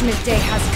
judgment day has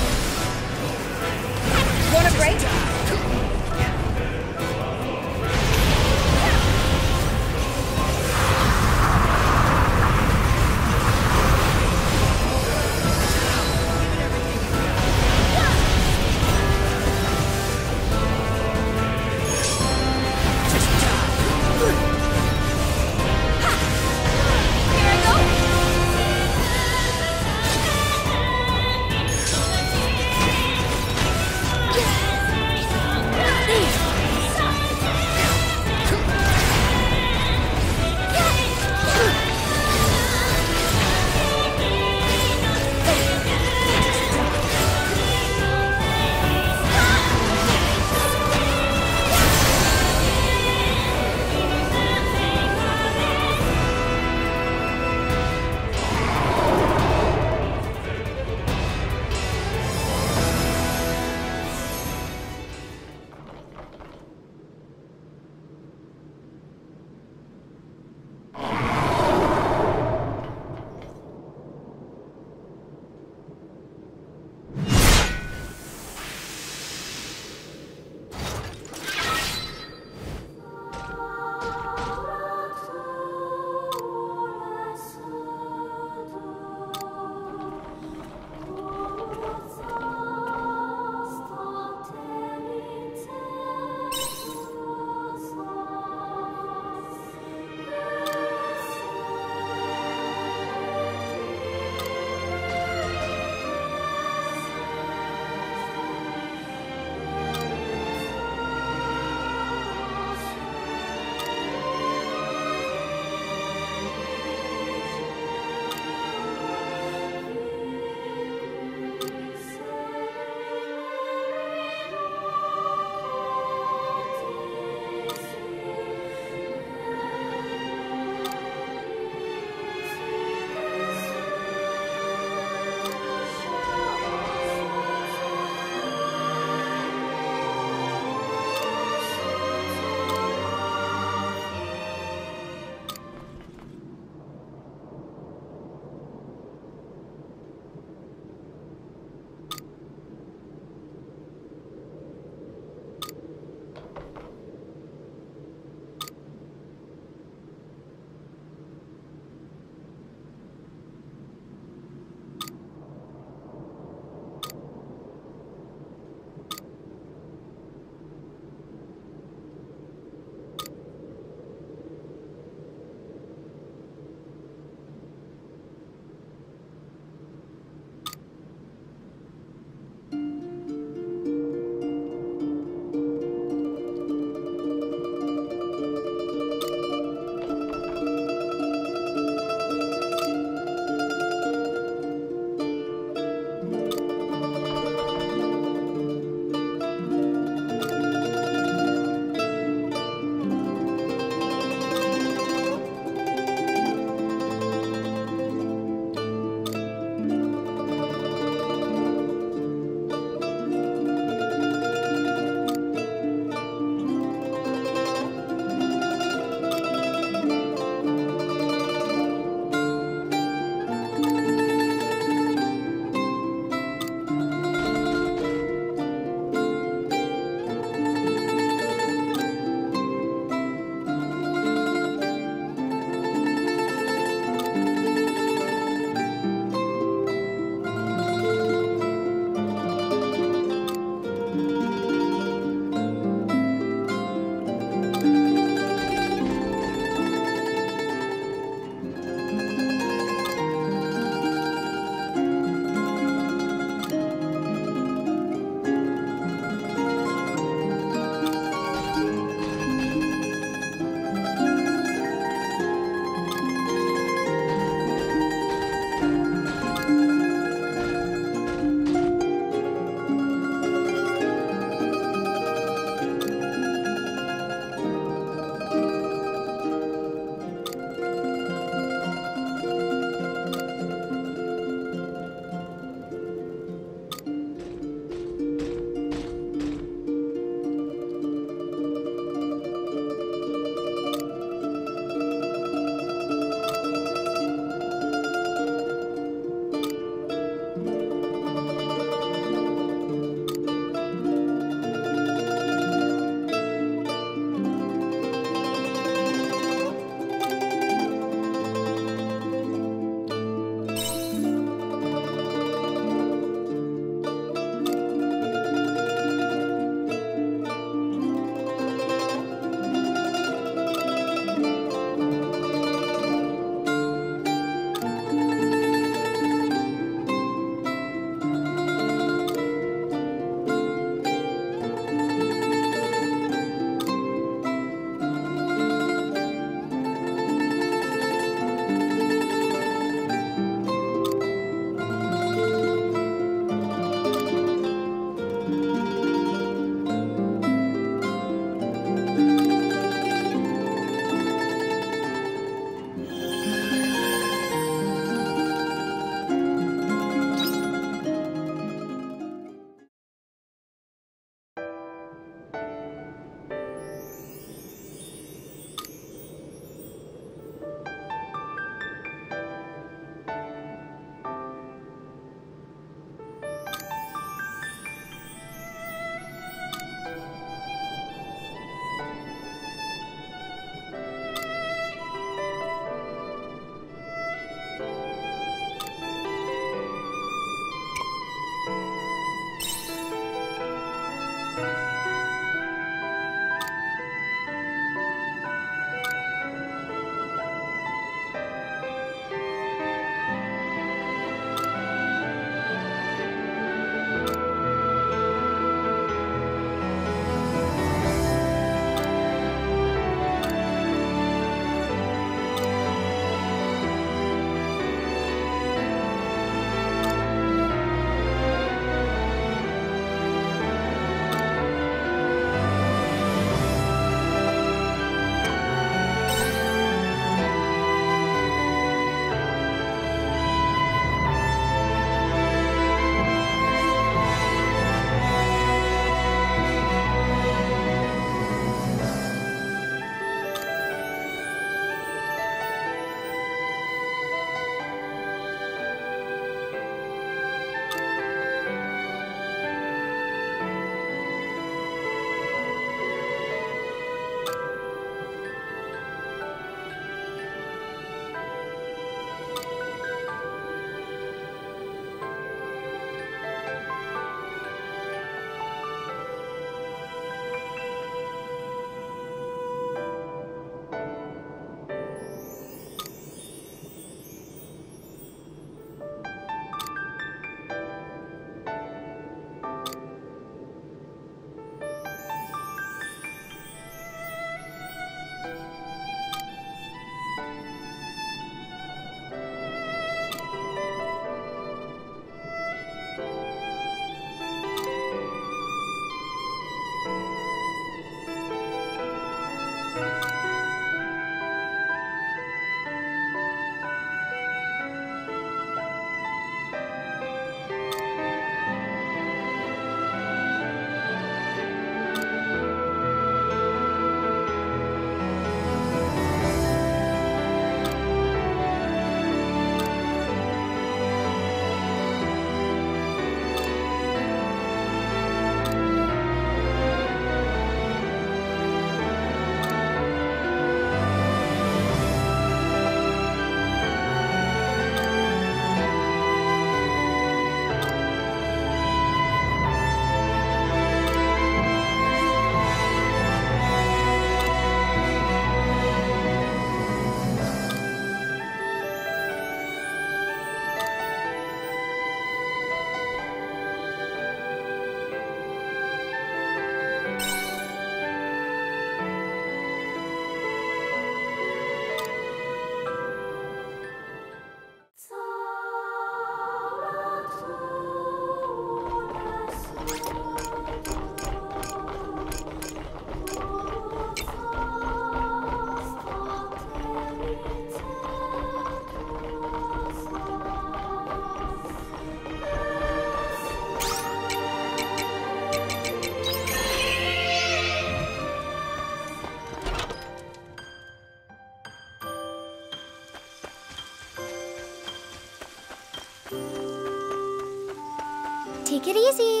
Take it easy.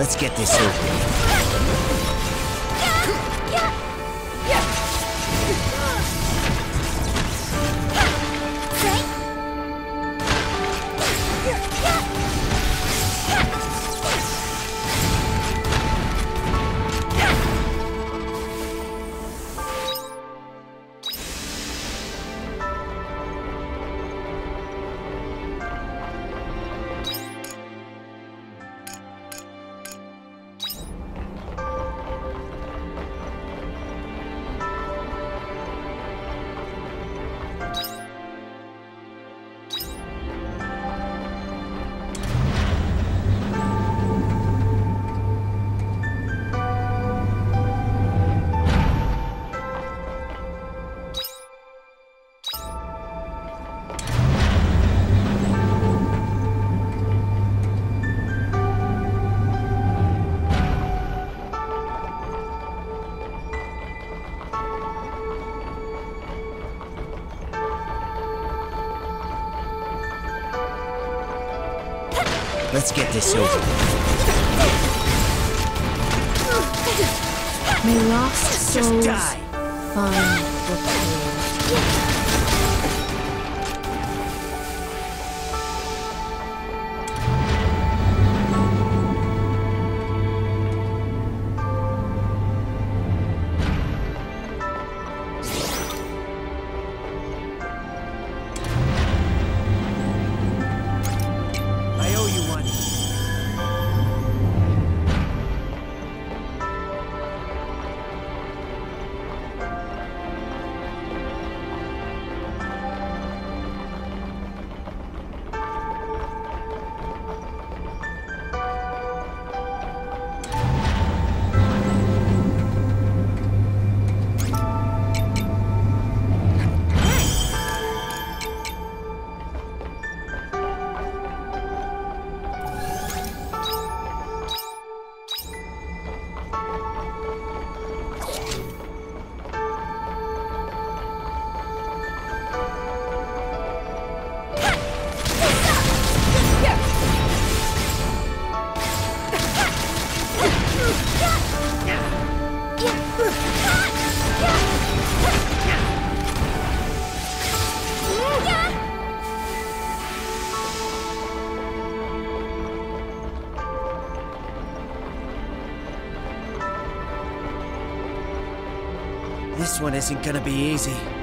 Let's get this over. This over. May lost Just souls die. find isn't gonna be easy.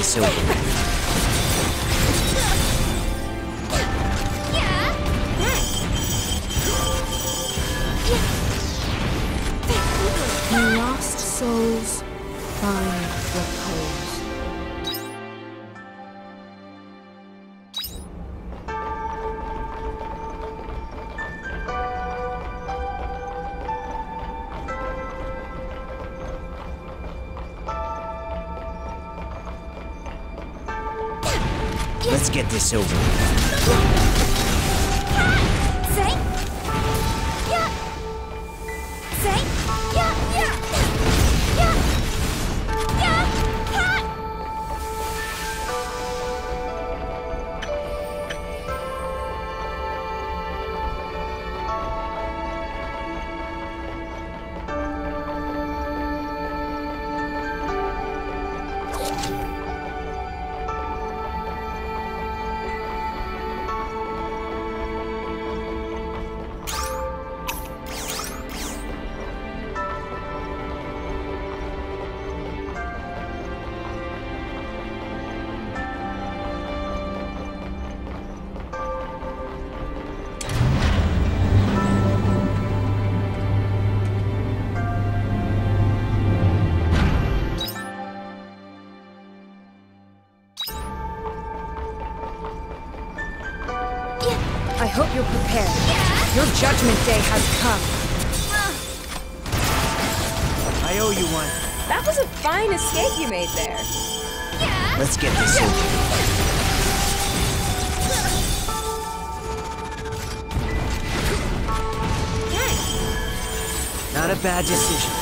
Let's over day has come. I owe you one. That was a fine escape you made there. Yeah. Let's get this over with. Not a bad decision.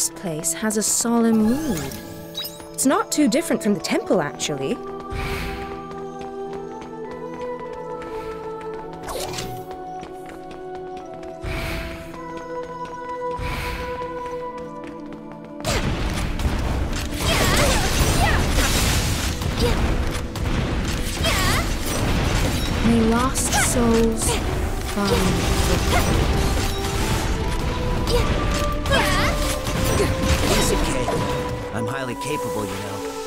This place has a solemn mood. It's not too different from the temple, actually. May lost souls find Kid. I'm highly capable, you know.